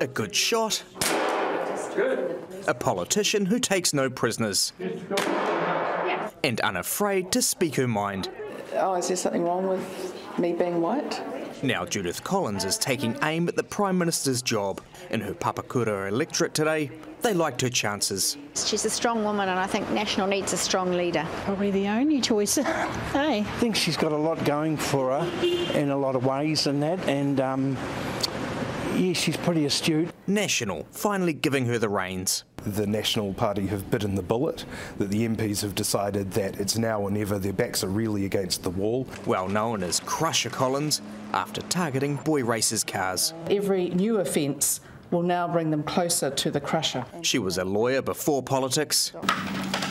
A good shot. A politician who takes no prisoners. And unafraid to speak her mind. Oh, is there something wrong with me being white? Now Judith Collins is taking aim at the Prime Minister's job. In her Papakura electorate today, they liked her chances. She's a strong woman, and I think National needs a strong leader. Probably the only choice. hey. I think she's got a lot going for her in a lot of ways and that, and um, yeah, she's pretty astute. National finally giving her the reins. The National Party have bitten the bullet, that the MPs have decided that it's now or never, their backs are really against the wall. Well known as Crusher Collins, after targeting boy racers' cars. Every new offence will now bring them closer to the crusher. She was a lawyer before politics.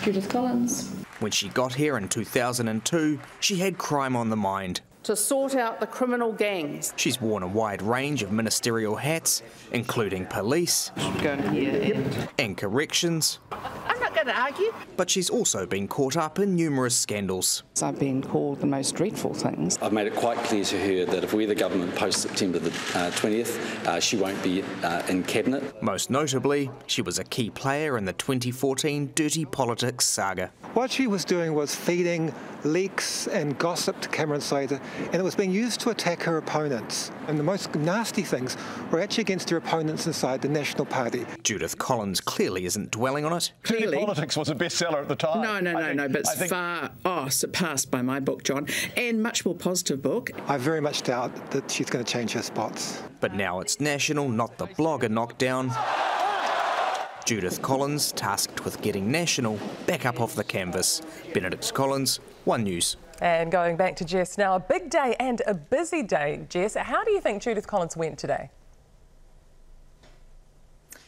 Judith Collins. When she got here in 2002, she had crime on the mind. To sort out the criminal gangs. She's worn a wide range of ministerial hats, including police and corrections. I'm not going to argue. But she's also been caught up in numerous scandals. I've been called the most dreadful things. I've made it quite clear to her that if we're the government post September the uh, 20th, uh, she won't be uh, in cabinet. Most notably, she was a key player in the 2014 dirty politics saga. What she was doing was feeding leaks and gossip to Cameron Slater, and it was being used to attack her opponents. And the most nasty things were actually against her opponents inside the National Party. Judith Collins clearly isn't dwelling on it. Clearly. Politics was a bestseller at the time. No, no, no, think, no, but it's think... far oh, surpassed by my book, John, and much more positive book. I very much doubt that she's going to change her spots. But now it's national, not the blogger knockdown. Judith Collins, tasked with getting National back up off the canvas. Benedict Collins, One News. And going back to Jess now, a big day and a busy day, Jess. How do you think Judith Collins went today?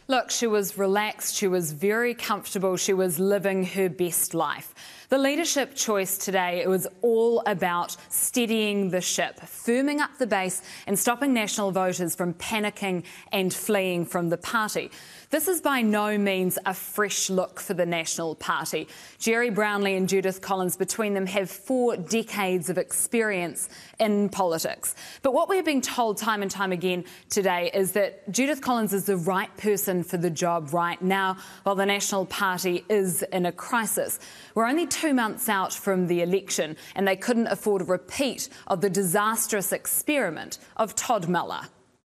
Look, she was relaxed, she was very comfortable, she was living her best life. The leadership choice today, was all about steadying the ship, firming up the base and stopping National voters from panicking and fleeing from the party. This is by no means a fresh look for the National Party. Gerry Brownlee and Judith Collins, between them, have four decades of experience in politics. But what we're being told time and time again today is that Judith Collins is the right person for the job right now, while the National Party is in a crisis. We're only two months out from the election, and they couldn't afford a repeat of the disastrous experiment of Todd Muller.